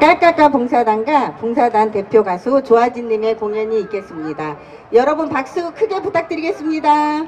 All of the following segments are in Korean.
까까까 봉사단과 봉사단 대표 가수 조아진님의 공연이 있겠습니다. 여러분 박수 크게 부탁드리겠습니다.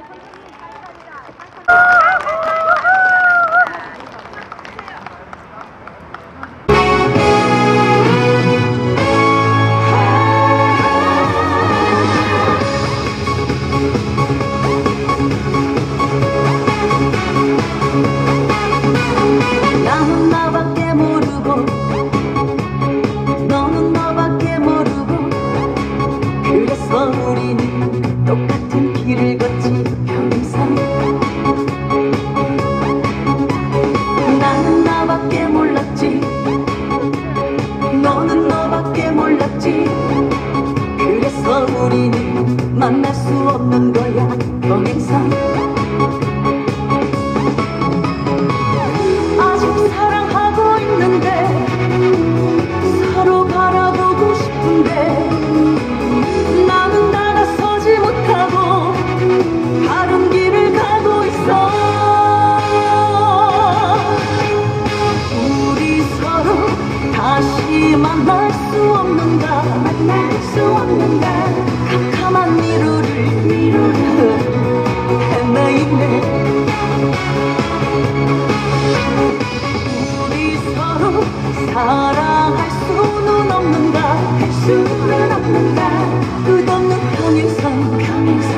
수는 없는가? 그 끝없는 평행선 평행선.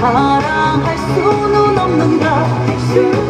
사랑할 수는 없는가?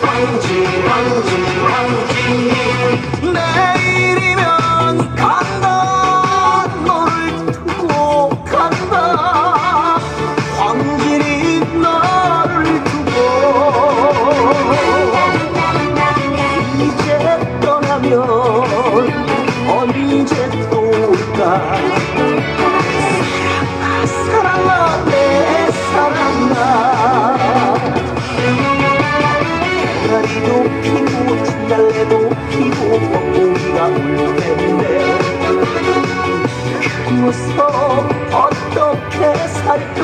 Punchy, punchy, punchy. 피도 피고 진달래도 피고 벚꽃이가 울리겠네. 그리고서 어떻게 살까?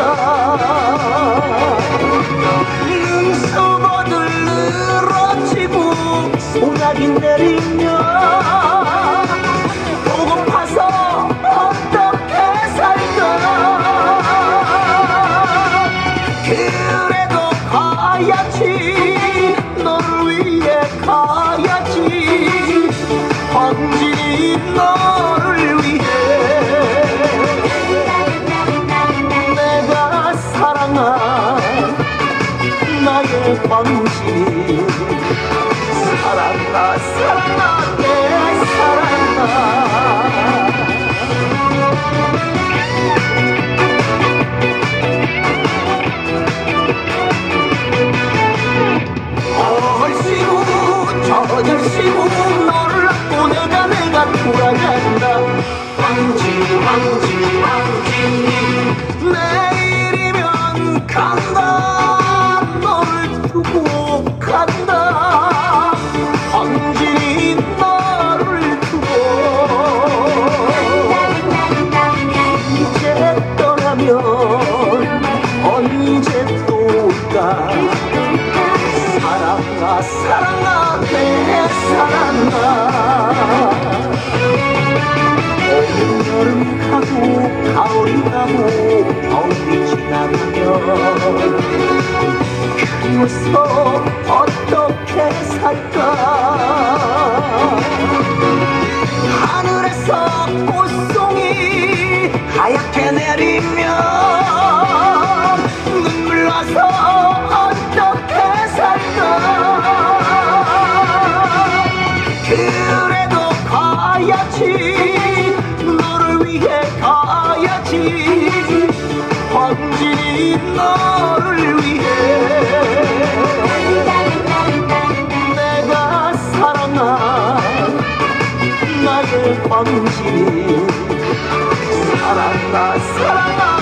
눈썹 어들늘어지고 소나기 내리면 돌아간다. 황지 황지. 지지 황진이 너를 위해 내가 사랑한 나의 황진이 사랑나 사랑나